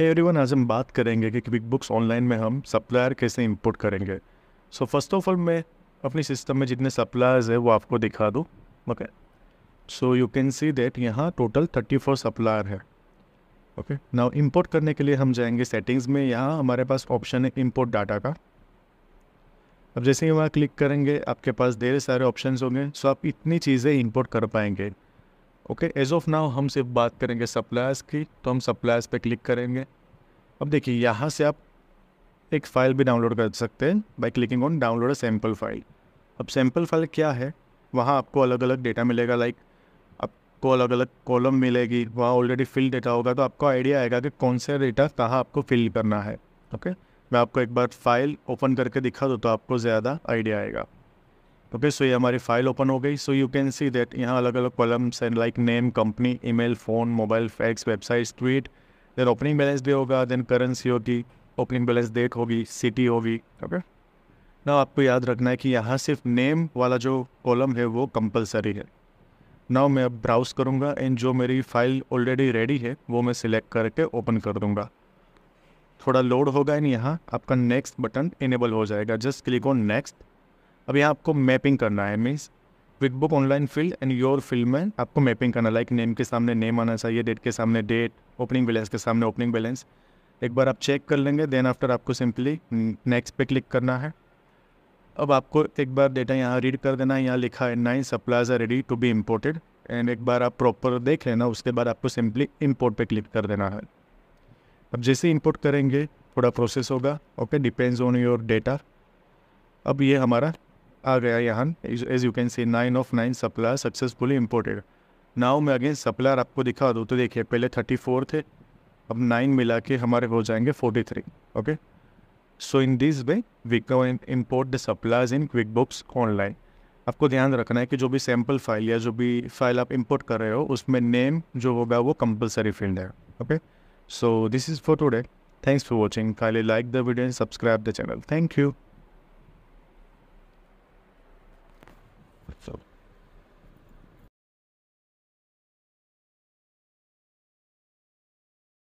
Everyone आज हम बात करेंगे कि क्विक बुक्स ऑनलाइन में हम सप्लायर कैसे इंपोर्ट करेंगे। सो फ़र्स्ट ऑफ़ ऑल मैं अपनी सिस्टम में जितने सप्लायर्स है, वो आपको दिखा दूँ okay so you can see that यहाँ टोटल थर्टी फोर सप्लायर है ओके नाउ इंपोर्ट करने के लिए हम जाएँगे सेटिंग्स में। यहाँ हमारे पास ऑप्शन है इंपोर्ट डाटा का। अब जैसे ही वहाँ क्लिक करेंगे, आपके पास ढेर सारे ऑप्शन होंगे। सो आप इतनी चीज़ें इंपोर्ट कर पाएँगे। ओके एज ऑफ़ नाउ हम सिर्फ़ बात करेंगे सप्लायर्स की तो हम सप्लायर्स पे क्लिक करेंगे। अब देखिए, यहाँ से आप एक फ़ाइल भी डाउनलोड कर सकते हैं by clicking on download sample file अब सैंपल फ़ाइल क्या है? वहाँ आपको अलग अलग डेटा मिलेगा लाइक आपको अलग अलग कॉलम मिलेगी, वहाँ ऑलरेडी फिल डेटा होगा तो आपको आइडिया आएगा कि कौन सा डेटा कहाँ आपको फिल करना है। ओके मैं आपको एक बार फ़ाइल ओपन करके दिखा दूँ तो आपको ज़्यादा आइडिया आएगा। ओके सो ये हमारी फ़ाइल ओपन हो गई. So you can see that यहाँ अलग अलग columns and like name company email phone mobile fax website tweet then opening balance भी होगा देन करेंसी होगी. ओपनिंग बैलेंस डेट होगी सिटी होगी. ओके ना आपको याद रखना है कि यहाँ सिर्फ़ नेम वाला जो कॉलम है, वो कंपलसरी है. नाउ मैं अब ब्राउज़ करूँगा एंड जो मेरी फ़ाइल ऑलरेडी रेडी है, वो मैं सिलेक्ट करके ओपन कर दूँगा. थोड़ा लोड होगा एंड यहाँ. आपका नेक्स्ट बटन इनेबल हो जाएगा. जस्ट क्लिक ऑन नेक्स्ट अब यहाँ आपको मैपिंग करना है means QuickBook online field and your field में आपको मैपिंग करना लाइक नेम के सामने नेम आना चाहिए डेट के सामने डेट ओपनिंग बैलेंस के सामने ओपनिंग बैलेंस एक बार आप चेक कर लेंगे देन आफ्टर आपको सिंपली नेक्स्ट पे क्लिक करना है. अब आपको एक बार डेटा यहाँ रीड कर देना है, यहाँ लिखा है nine supplies are ready to be imported and एक बार आप प्रॉपर देख लेना, उसके बाद आपको सिंपली इम्पोर्ट पे क्लिक कर देना है. अब जैसे इम्पोर्ट करेंगे, थोड़ा प्रोसेस होगा. Okay depends on your data अब ये हमारा यहाँ as you can see nine of nine supplier successfully imported now मैं अगेन सप्लायर आपको दिखा दूँ तो देखिए, पहले थर्टी फोर थे, अब नाइन मिला के हमारे हो जाएँगे forty three okay so in this way we can import the suppliers in QuickBooks online आपको ध्यान रखना है कि जो भी सैंपल फ़ाइल या जो भी फ़ाइल आप इंपोर्ट कर रहे हो, उसमें नेम जो होगा वो कंपलसरी फ़ील्ड है okay so this is for today thanks for watching kindly like the video and subscribe the channel thank you